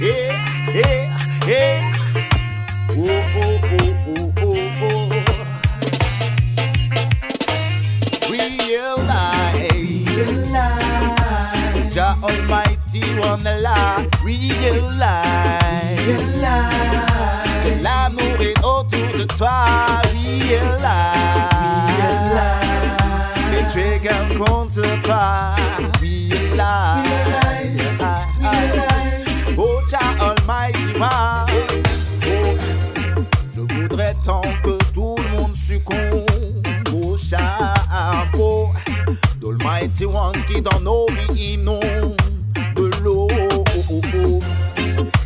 yeah, yeah, yeah. Oh, oh, oh, oh, oh, oh. Realize, realize. Jah Almighty on the lie. Realize, que l'amour est autour de toi. Realize, realize. que tu es qu'un compte sur toi. Realize, oh One qui dans nos vies inonde de l'eau.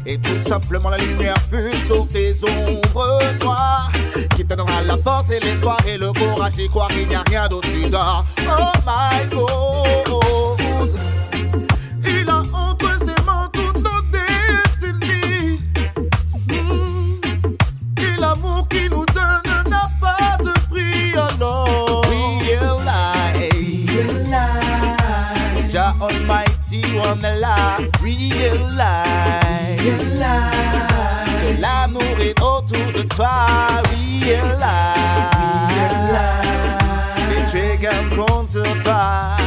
Et tout simplement la lumière fut sur tes ombres noires Qui te donnera la force et l'espoir et le courage d'y croire. Qu'il n'y a rien d'aussi d'or Oh my God Jah Almighty on the lie. Realize Que l'amour est autour de toi. Realize Et tu es qu'un compte sur toi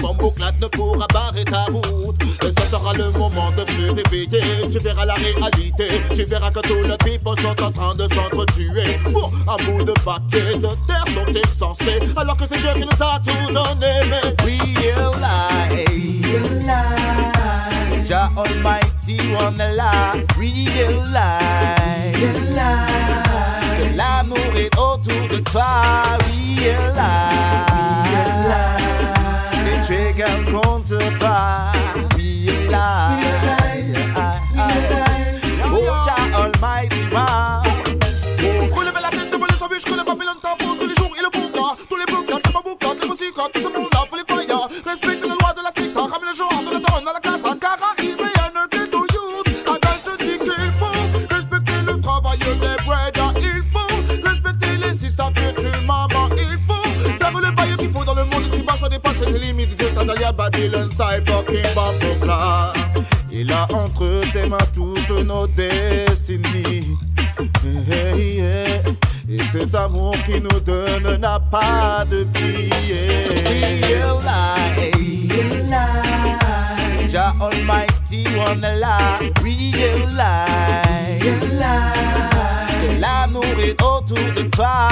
bambouclate ne pourra barrer ta route. Et ce sera le moment de se réveiller. Tu verras la réalité, tu verras que tous les people sont en train de s'entretuer. Pour un bout de paquet de terre sont-ils censés, alors que c'est Dieu qui nous a tout donné. Mais realize, Jah Almighty on the lie, realize. Que l'amour est autour Il a entre ses mains toutes nos destinées. Et cet amour qui nous donne n'a pas de billet. Realize, Jah Almighty on the lie. Realize, que l'amour est autour de toi.